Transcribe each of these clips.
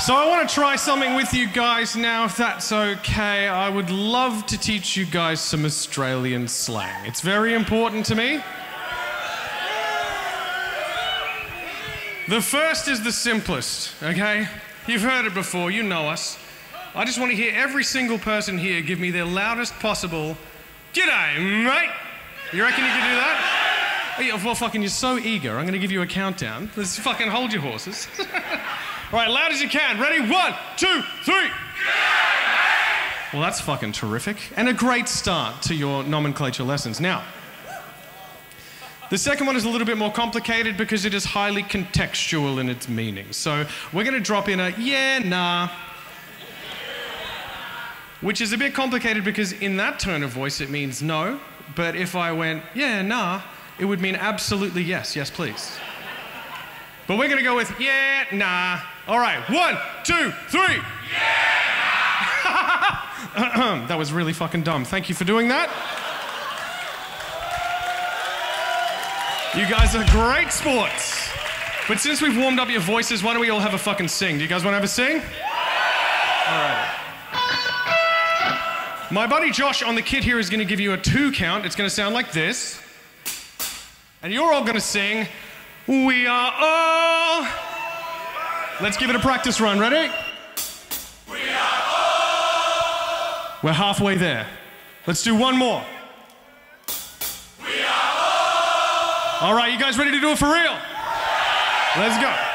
So I want to try something with you guys now, if that's okay. I would love to teach you guys some Australian slang. It's very important to me. The first is the simplest, okay? You've heard it before, you know us. I just want to hear every single person here give me their loudest possible, G'day, mate! You reckon you can do that? Oh, well, fucking, you're so eager. I'm going to give you a countdown. Let's fucking hold your horses. All right, loud as you can. Ready? One, two, three. Well, that's fucking terrific. And a great start to your nomenclature lessons. Now, the second one is a little bit more complicated because it is highly contextual in its meaning. So we're going to drop in a yeah, nah, which is a bit complicated because in that tone of voice it means no, but if I went yeah, nah, it would mean absolutely yes, yes, please. But we're going to go with yeah, nah. All right, one, two, three. Yeah, that was really fucking dumb. Thank you for doing that. You guys are great sports. But since we've warmed up your voices, why don't we all have a fucking sing? Do you guys want to have a sing? All right. My buddy Josh on the kit here is going to give you a two count. It's going to sound like this. And you're all going to sing, We are all. Let's give it a practice run. Ready? We are all. We're halfway there. Let's do one more. We are all. All right, you guys ready to do it for real? Let's go.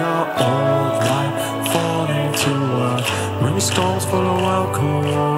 Are old falling to earth. Bring storms full of welcome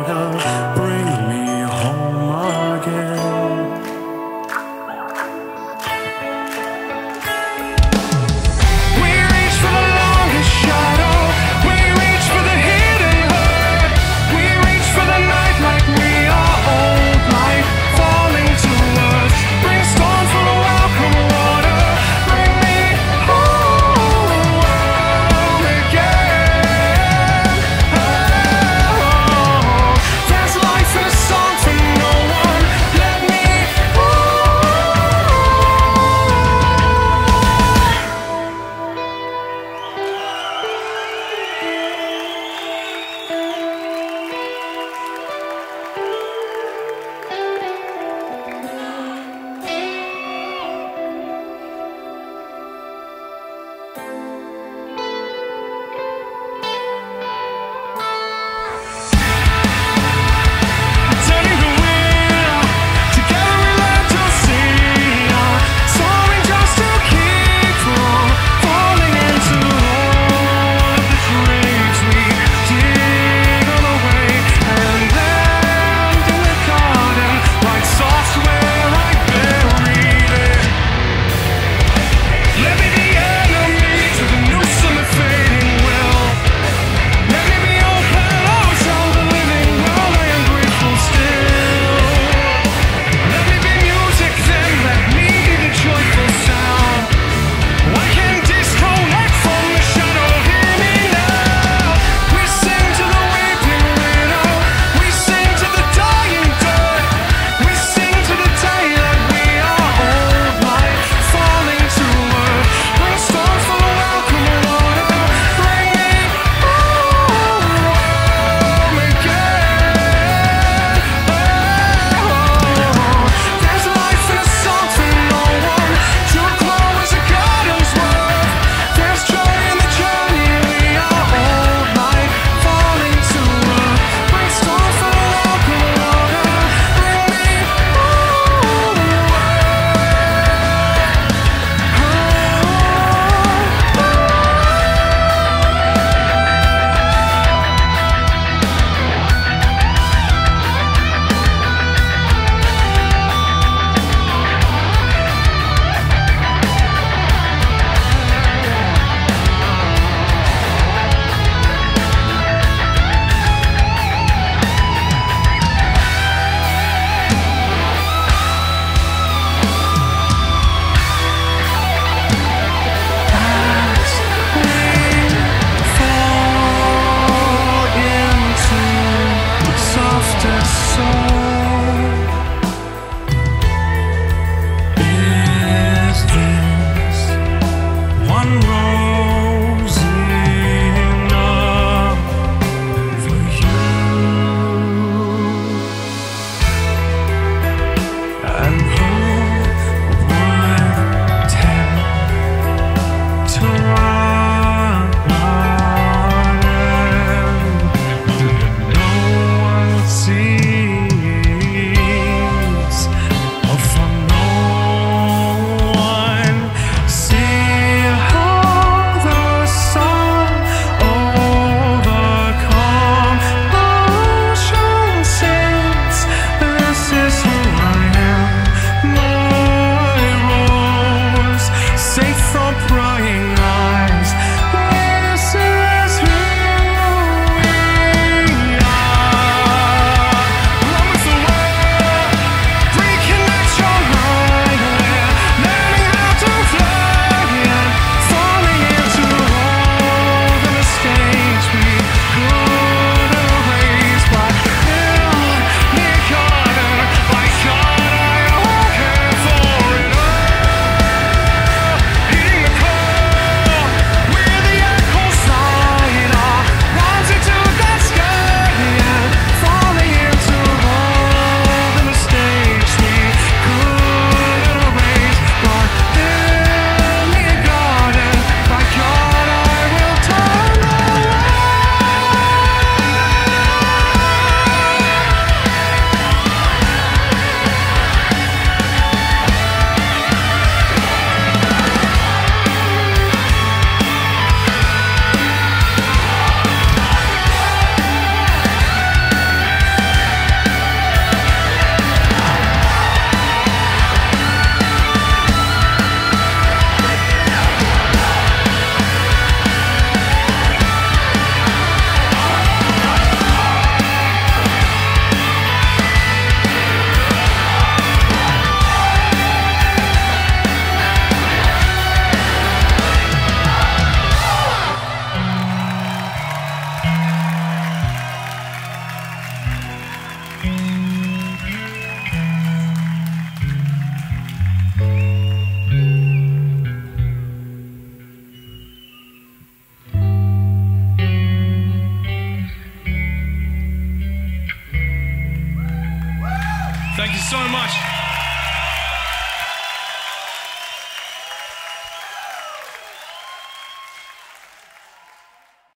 so much.